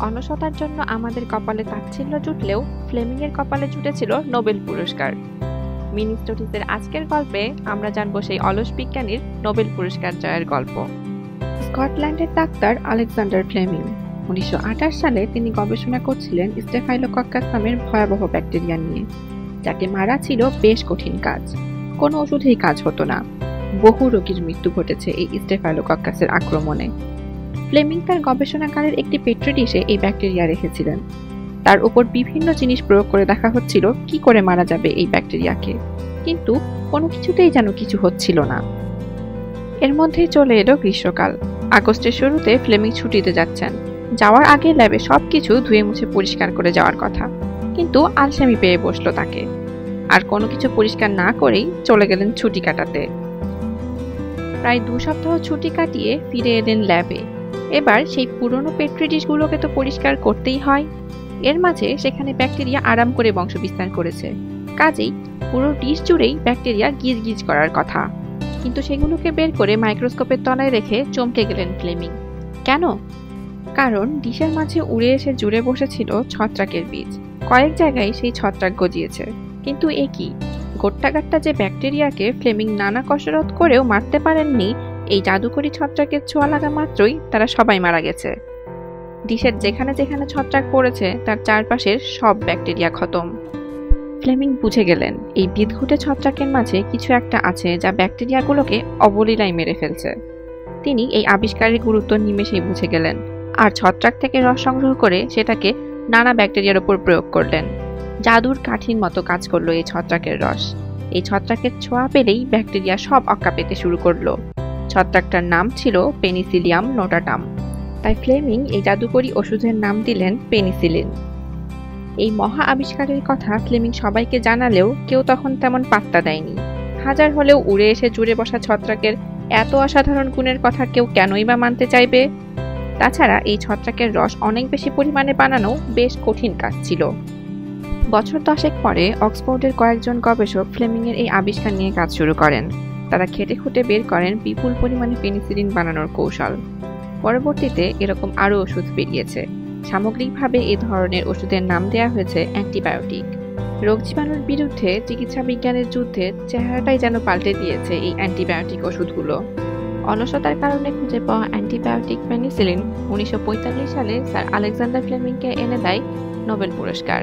অলসতার জন্য আমাদের কপালে তাচ্ছিল্য জুটলেও ফ্লেমিংয়ের কপালে জুটেছিল নোবেল পুরস্কার। মিনি স্টোরিজের আজকের গল্পে আমরা জানব সেই অলস বিজ্ঞানীর নোবেল পুরস্কার জয়ের গল্প। স্কটল্যান্ডের ডাক্তার আলেকজান্ডার ফ্লেমিং। উনিশশো আঠাশ সালে তিনি গবেষণা করছিলেন স্টেফাইলোকক্কাস নামের ভয়াবহ ব্যাকটেরিয়া নিয়ে। যাকে মারা ছিল বেশ কঠিন কাজ। কোনো ওষুধেই কাজ হতো না। বহু রোগীর মৃত্যু ঘটেছে এই স্টেফাইলোকক্কাসের আক্রমণে। ফ্লেমিং তার গবেষণাগারের একটি পেট্রি ডিশে এই ব্যাকটেরিয়া রেখেছিলেন। তার উপর বিভিন্ন জিনিস প্রয়োগ করে দেখা হচ্ছিল কি করে মারা যাবে এই ব্যাকটেরিয়াকে। কিন্তু কোনো কিছুতেই যেন কিছু হচ্ছিল না। এর মধ্যেই চলে এলো গ্রীষ্মকাল। আগস্টের শুরুতে ফ্লেমিং ছুটিতে যাচ্ছেন। যাওয়ার আগে ল্যাবে সবকিছু ধুয়ে মুছে পরিষ্কার করে যাওয়ার কথা। কিন্তু আলসেমি পেয়ে বসল তাকে। আর কোনো কিছু পরিষ্কার না করেই চলে গেলেন ছুটি কাটাতে। প্রায় দু সপ্তাহ ছুটি কাটিয়ে ফিরে এলেন ল্যাবে। এবার সেই পুরনো পেট্রি ডিশগুলোকে তো পরিষ্কার করতেই হয়। এর মাঝে সেখানে ব্যাকটেরিয়া আরাম করে বংশ বিস্তার করেছে। কাজেই পুরো ডিশ জুড়েই ব্যাকটেরিয়া গিজ গিজ করার কথা। কিন্তু সেগুলোকে বের করে মাইক্রোস্কোপের তলায় রেখে চমকে গেলেন ফ্লেমিং। কেন? কারণ ডিশের মাঝে উড়ে এসে জুড়ে বসেছিল ছত্রাকের বীজ। কয়েক জায়গায় সেই ছত্রাক গজিয়েছে। কিন্তু এ কি? গোট্টাগাট্টা যে ব্যাকটেরিয়াকে ফ্লেমিং নানা কসরত করেও মারতে পারেননি এই জাদুকরি ছত্রাকের ছোঁয়া লাগা মাত্রই তারা সবাই মারা গেছে। ডিশের যেখানে যেখানে ছত্রাক পড়েছে, তার চারপাশের সব ব্যাকটেরিয়া খতম। ফ্লেমিং বুঝে গেলেন, এই বিদঘুটে ছত্রাকের মাঝে কিছু একটা আছে যা ব্যাকটেরিয়াগুলোকে অবলীলায় মেরে ফেলছে। তিনি এই আবিষ্কারের গুরুত্ব নিমেষেই বুঝে গেলেন, আর ছত্রাক থেকে রস সংগ্রহ করে সেটাকে নানা ব্যাকটেরিয়ার উপর প্রয়োগ করলেন। জাদুর কাঠির মতো কাজ করল এই ছত্রাকের রস। এই ছত্রাকের ছোঁয়া পেলেই ব্যাকটেরিয়া সব অক্কা পেতে শুরু করল। ছত্রাকটার নাম ছিল পেনিসিলিয়াম নোটাটাম। তাই ফ্লেমিং এই জাদুকরি ওষুধের নাম দিলেন পেনিসিলিন। এই মহা আবিষ্কারের কথা ফ্লেমিং সবাইকে জানালেও কেউ তখন তেমন পাত্তা দেয়নি। হাজার হলেও উড়ে এসে জুড়ে বসা ছত্রাকের এত অসাধারণ গুণের কথা কেউ কেনই বা মানতে চাইবে? তাছাড়া এই ছত্রাকের রস অনেক বেশি পরিমাণে বানানো বেশ কঠিন কাজ ছিল। বছর দশেক পরে অক্সফোর্ডের কয়েকজন গবেষক ফ্লেমিংয়ের এই আবিষ্কার নিয়ে কাজ শুরু করেন। তারা খেটে খুঁটে বের করেন বিপুল পরিমাণে পেনিসিলিন বানানোর কৌশল। পরবর্তীতে এরকম আরও ওষুধ বেরিয়েছে। সামগ্রিকভাবে এ ধরনের ওষুধের নাম দেওয়া হয়েছে অ্যান্টিবায়োটিক। রোগ জীবাণুর বিরুদ্ধে চিকিৎসা বিজ্ঞানের যুদ্ধে চেহারাটাই যেন পাল্টে দিয়েছে এই অ্যান্টিবায়োটিক ওষুধগুলো। অলসতার কারণে খুঁজে পাওয়া অ্যান্টিবায়োটিক পেনিসিলিন উনিশশো পঁয়তাল্লিশ সালে স্যার আলেকজান্ডার ফ্লেমিংকে এনে দেয় নোবেল পুরস্কার।